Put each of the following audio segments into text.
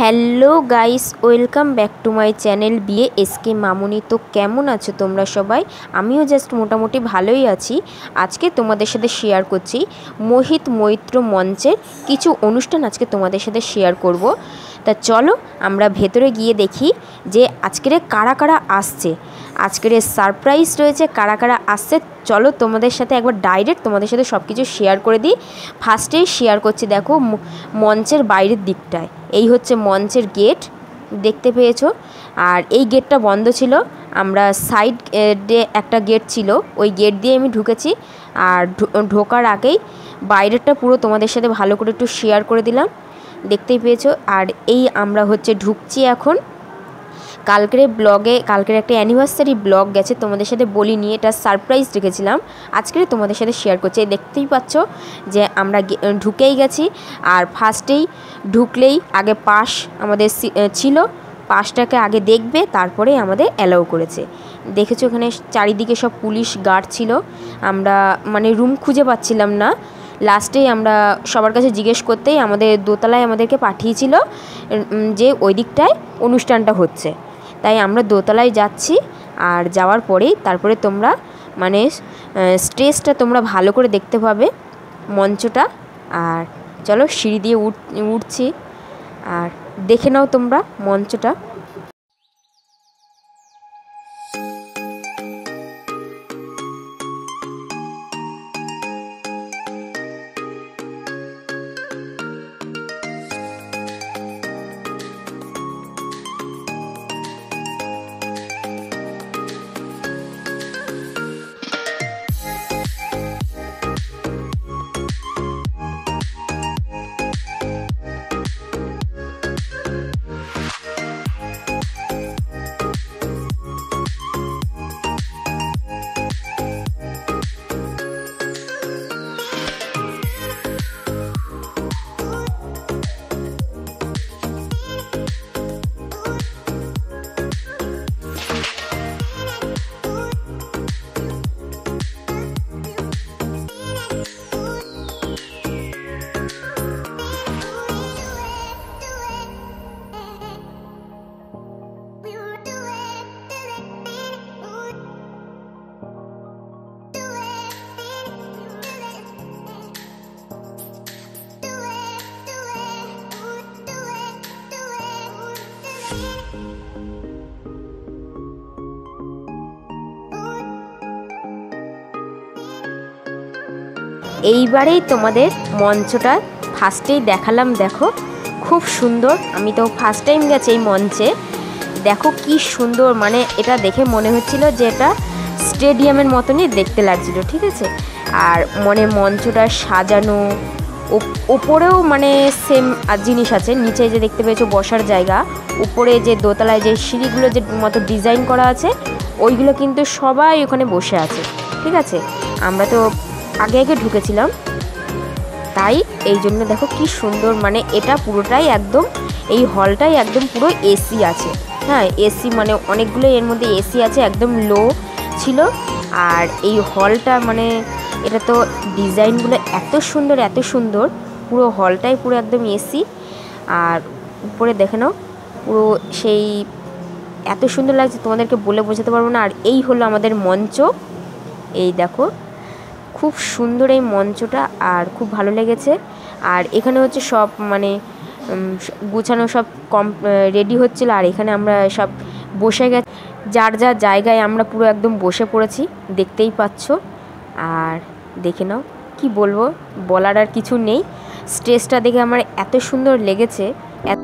Hello guys, welcome back to my channel বিয়ে SK মামুনি। তো কেমন আছো তোমরা সবাই? আমিও জাস্ট মোটামুটি ভালোই আছি। আজকে তোমাদের সাথে শেয়ার করছি মোহিত মৈত্র মঞ্চের কিছু অনুষ্ঠান আজকে তোমাদের সাথে শেয়ার করব। তা চলো আমরা ভেতরে গিয়ে দেখি যে আজকের কারা কারা আসছে। আজকের সারপ্রাইজ রয়েছে, কারা কারা আসছে, চলো তোমাদের সাথে একবার ডাইরেক্ট তোমাদের সাথে সব কিছু শেয়ার করে দিই। ফার্স্টেই শেয়ার করছি, দেখো মঞ্চের বাইরের দিকটায়। এই হচ্ছে মঞ্চের গেট দেখতে পেয়েছ? আর এই গেটটা বন্ধ ছিল। আমরা সাইড একটা গেট ছিল। ওই গেট দিয়ে আমি ঢুকেছি। আর ঢোকার আগেই বাইরেরটা পুরো তোমাদের সাথে ভালো করে একটু শেয়ার করে দিলাম। দেখতেই পেয়েছ? আর এই আমরা হচ্ছে ঢুকছি এখন। কালকের ব্লগে, কালকের একটা অ্যানিভার্সারি ব্লগ গেছে, তোমাদের সাথে বলি নিয়ে এটা সারপ্রাইজ রেখেছিলাম। আজকের তোমাদের সাথে শেয়ার করছি। দেখতেই পাচ্ছ যে আমরা ঢুকেই গেছি আর ফার্স্টেই ঢুকলেই আগে পাশ আমাদের ছিল। পাশটাকে আগে দেখবে, তারপরে আমাদের অ্যালাউ করেছে। দেখেছ ওখানে চারিদিকে সব পুলিশ গার্ড ছিল। আমরা মানে রুম খুঁজে পাচ্ছিলাম না। লাস্টেই আমরা সবার কাছে জিজ্ঞেস করতেই আমাদের দোতলায় আমাদেরকে পাঠিয়েছিল যে ওই দিকটায় অনুষ্ঠানটা হচ্ছে। তাই আমরা দোতলায় যাচ্ছি আর যাওয়ার পরেই তারপরে তোমরা মানে স্টেজটা তোমরা ভালো করে দেখতে পাবে মঞ্চটা। আর চলো সিঁড়ি দিয়ে উঠ, উঠছি। আর দেখে নাও তোমরা মঞ্চটা। এইবারেই তোমাদের মঞ্চটা ফার্স্টেই দেখালাম, দেখো। খুব সুন্দর, আমি তো ফার্স্ট টাইম গেছি এই মঞ্চে। দেখো কি সুন্দর মানে এটা দেখে মনে হচ্ছিল যে এটা স্টেডিয়ামের মতনই দেখতে লাগছিল, ঠিক আছে? আর মনে মঞ্চটা সাজানো ওপরেও মানে সেম জিনিস আছে, নিচে যে দেখতে পেয়েছ বসার জায়গা, উপরে যে দোতলায় যে সিঁড়িগুলো যে মতো ডিজাইন করা আছে, ওইগুলো কিন্তু সবাই ওখানে বসে আছে, ঠিক আছে? আমরা তো আগে আগে ঢুকেছিলাম। তাই এই জন্য দেখো কি সুন্দর মানে এটা পুরোটাই একদম, এই হলটাই একদম পুরো এসি আছে। হ্যাঁ এসি মানে অনেকগুলো এর মধ্যে এসি আছে, একদম লো ছিল। আর এই হলটা মানে এটা তো ডিজাইনগুলো এত সুন্দর এত সুন্দর, পুরো হলটাই পুরো একদম এসি। আর উপরে দেখে নাও, পুরো সেই এত সুন্দর লাগছে, তোমাদেরকে বলে বোঝাতে পারব না। আর এই হলো আমাদের মঞ্চ। এই দেখো খুব সুন্দর এই মঞ্চটা আর খুব ভালো লেগেছে। আর এখানে হচ্ছে সব মানে গুছানো সব কম রেডি হচ্ছিল আর এখানে আমরা সব বসে গেছি। যার যার জায়গায় আমরা পুরো একদম বসে পড়েছি, দেখতেই পাচ্ছ। আর দেখে নাও, কি বলব, বলার আর কিছু নেই। স্টেজটা দেখে আমার এত সুন্দর লেগেছে, এত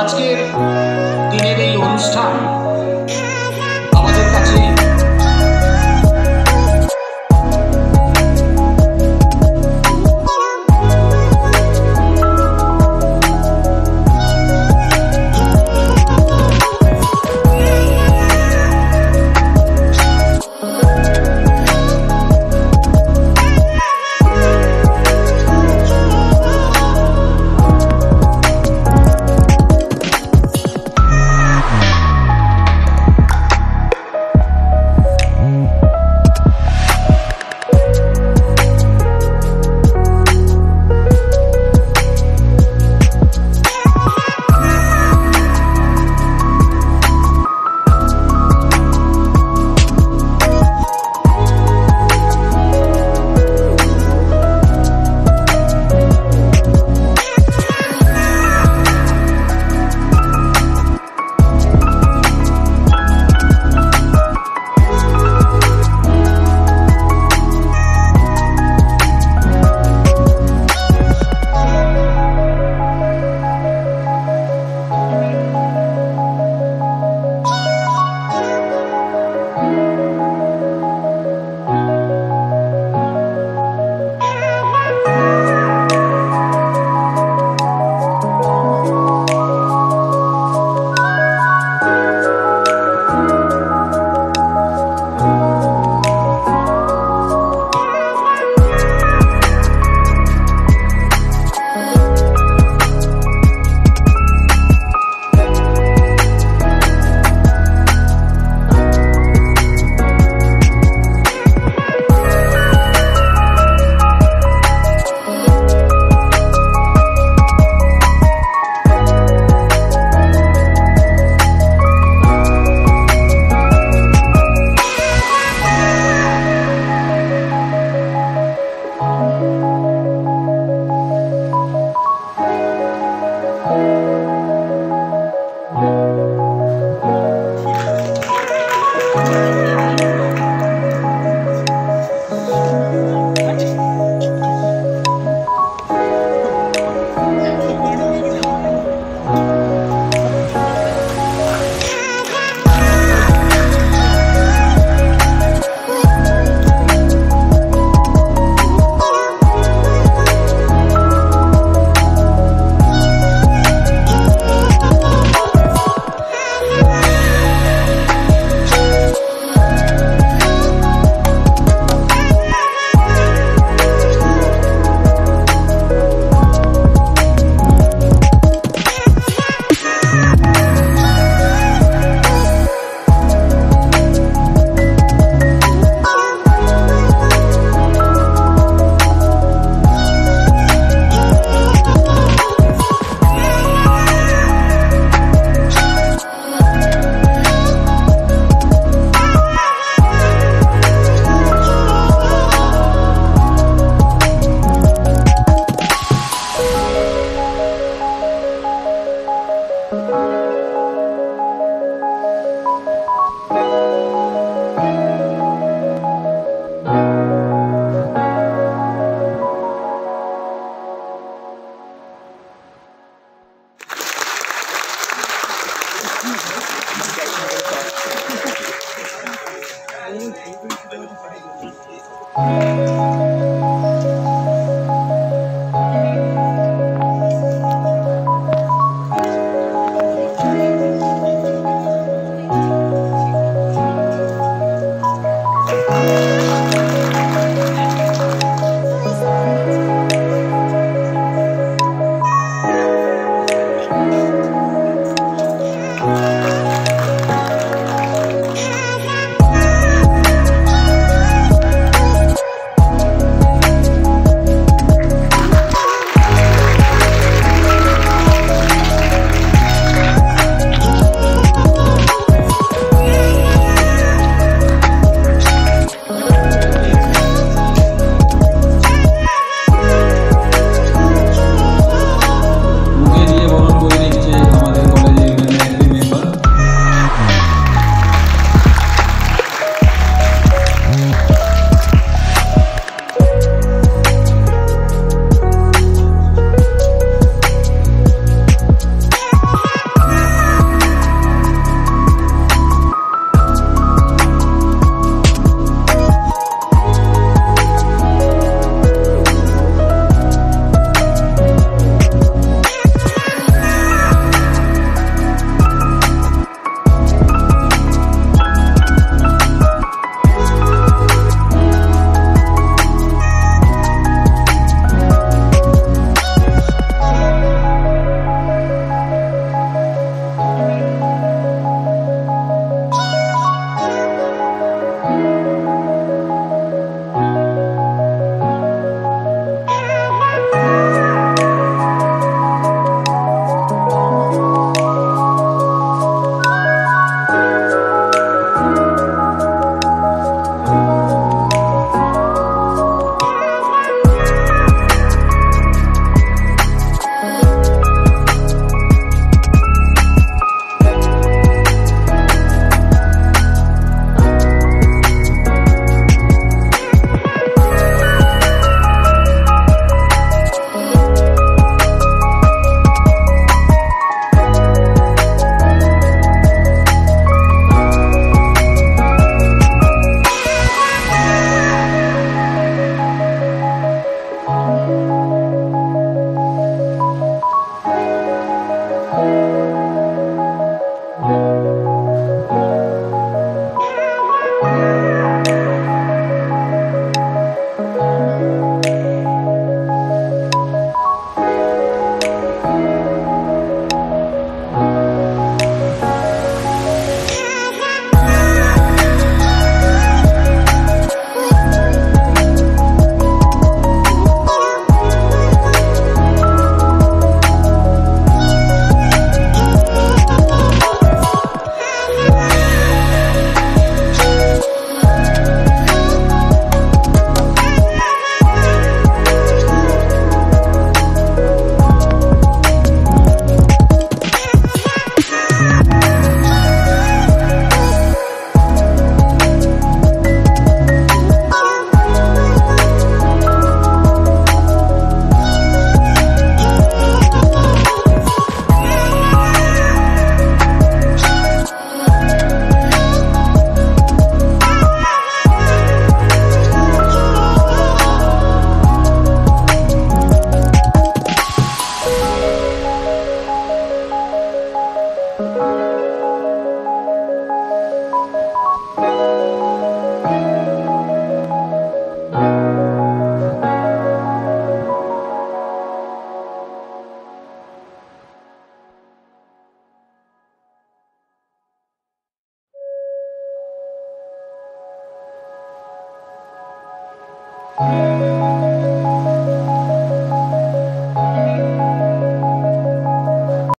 আজকের দিনের এই অনুষ্ঠান